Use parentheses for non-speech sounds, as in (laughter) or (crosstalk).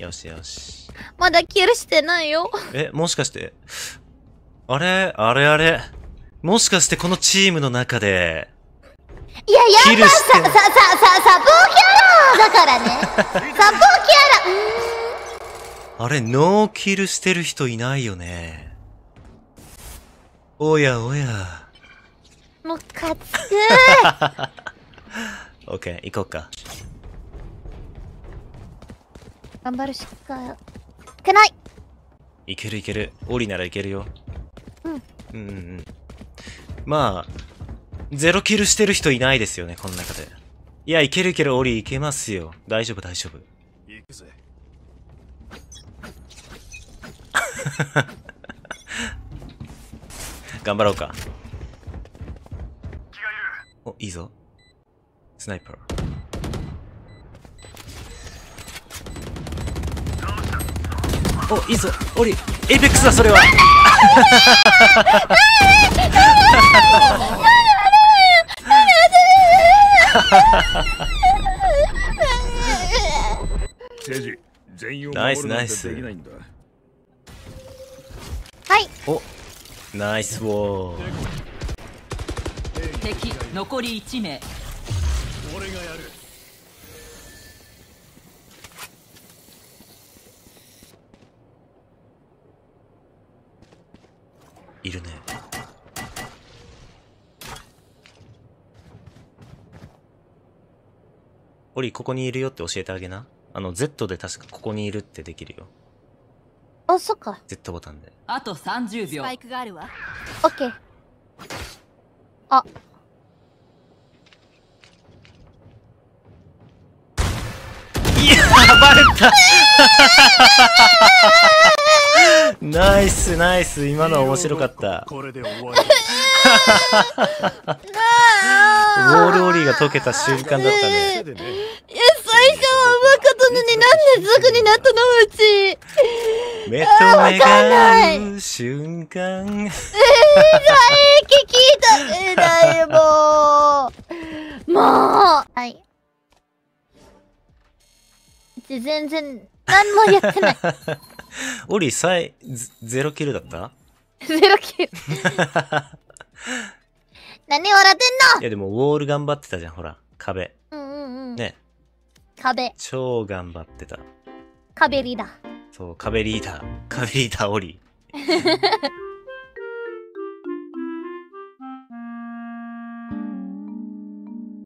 よしよし。まだキルしてないよ。え、もしかして、あれ？あれあれ？もしかしてこのチームの中で、いや、やさ、さ、さ、さ、サポーキャラだからね。(laughs) サポーキャラ、うあれ、ノーキルしてる人いないよね。おやおや。ーん。ムカつく。(laughs) オッケー、行こうか。頑張るしか、いけない。いけるいける。オリならいけるよ。うん。うんうんうん。まあ、ゼロキルしてる人いないですよね、この中で。いや、いけるいける、オリいけますよ。大丈夫大丈夫。行くぜ (laughs) 頑張ろうか。お、いいぞ。スナイパー。お、いいぞ。オリ、エイペックスだ、それは。ナイスナイスはい。お、ナイスウォー。敵残り1名俺がやるいるね。オリ、ここにいるよって教えてあげな。あの、Z で確かここにいるってできるよ。あ、そっか。Z ボタンで。あと30秒スパイクがあるわオッケー。あ、いやバレたナイスナイス今のは面白かった。これで終わりウォールオリーが解けた瞬間だったね。いや、最初はうまかったのになんですぐになったのうち。目と目が合う瞬間。息聞いたえだよ、もう。もう。はい。全然、何もやってない。(laughs) オリー、さえ、ゼゼロキルだった？ゼロキル。(laughs) 何笑っていやでも、ウォール頑張ってたじゃん、ほら。壁。んのうんうんうん。ね。壁。超頑張ってた。壁リーダー。そう、壁リーダー。壁リーダーオリー。(laughs)